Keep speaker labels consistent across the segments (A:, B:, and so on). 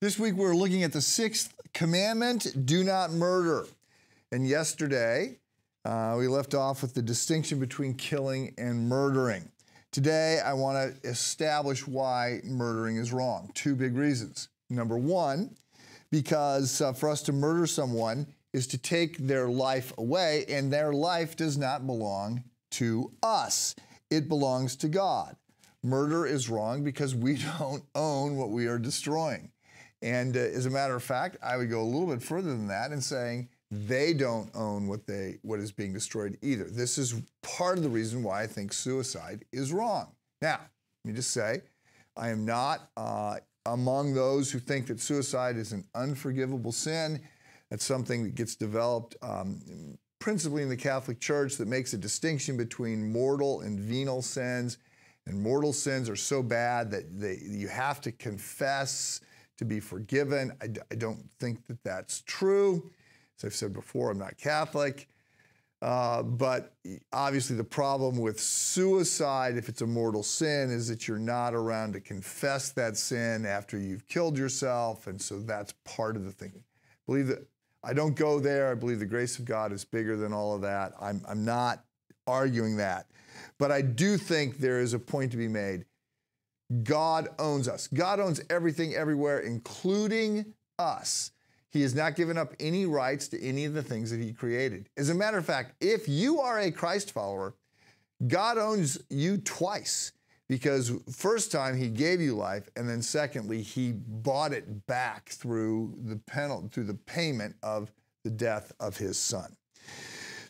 A: This week we're looking at the sixth commandment do not murder. And yesterday uh, we left off with the distinction between killing and murdering. Today I want to establish why murdering is wrong. Two big reasons. Number one, because uh, for us to murder someone is to take their life away, and their life does not belong to us, it belongs to God. Murder is wrong because we don't own what we are destroying. And uh, as a matter of fact, I would go a little bit further than that in saying they don't own what they what is being destroyed either. This is part of the reason why I think suicide is wrong. Now, let me just say, I am not uh, among those who think that suicide is an unforgivable sin. That's something that gets developed um, principally in the Catholic Church that makes a distinction between mortal and venial sins. And mortal sins are so bad that they, you have to confess to be forgiven. I, I don't think that that's true. As I've said before, I'm not Catholic. Uh, but obviously, the problem with suicide, if it's a mortal sin, is that you're not around to confess that sin after you've killed yourself. And so that's part of the thing. I believe that I don't go there. I believe the grace of God is bigger than all of that. I'm, I'm not arguing that. But I do think there is a point to be made. God owns us. God owns everything everywhere, including us. He has not given up any rights to any of the things that He created. As a matter of fact, if you are a Christ follower, God owns you twice because first time He gave you life, and then secondly, He bought it back through the penalty, through the payment of the death of His Son.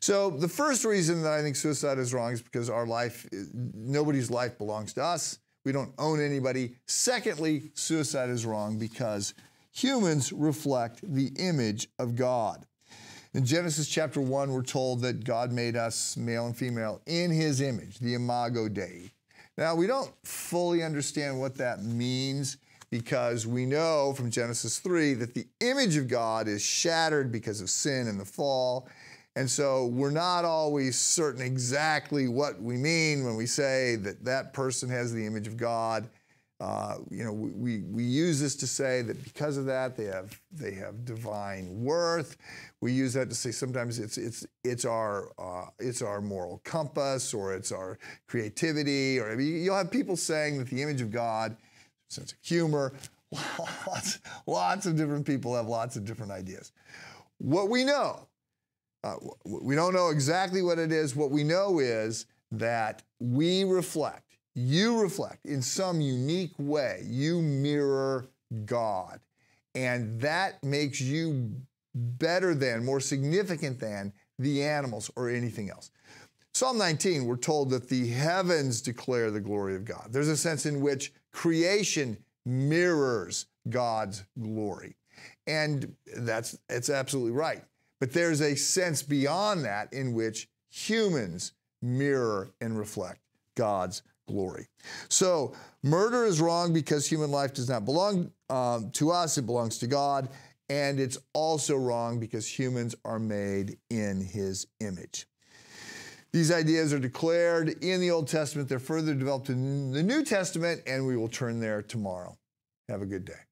A: So the first reason that I think suicide is wrong is because our life, eh, nobody's life belongs to us. We don't own anybody. Secondly, suicide is wrong because humans reflect the image of God. In Genesis chapter 1, we're told that God made us male and female in his image, the imago Dei. Now, we don't fully understand what that means because we know from Genesis 3 that the image of God is shattered because of sin and the fall. And so we're not always certain exactly what we mean when we say that that person has the image of God. Uh, you know, we, we use this to say that because of that, they have, they have divine worth. We use that to say sometimes it's, it's, it's, our, uh, it's our moral compass or it's our creativity. Or I mean, you'll have people saying that the image of God, sense of humor, lots, lots of different people have lots of different ideas. What we know uh, we don't know exactly what it is. What we know is that we reflect, you reflect in some unique way, you mirror God. And that makes you better than, more significant than the animals or anything else. Psalm 19, we're told that the heavens declare the glory of God. There's a sense in which creation mirrors God's glory. And that's it's absolutely right. But there's a sense beyond that in which humans mirror and reflect God's glory. So, murder is wrong because human life does not belong um, to us, it belongs to God. And it's also wrong because humans are made in his image. These ideas are declared in the Old Testament. They're further developed in the New Testament, and we will turn there tomorrow. Have a good day.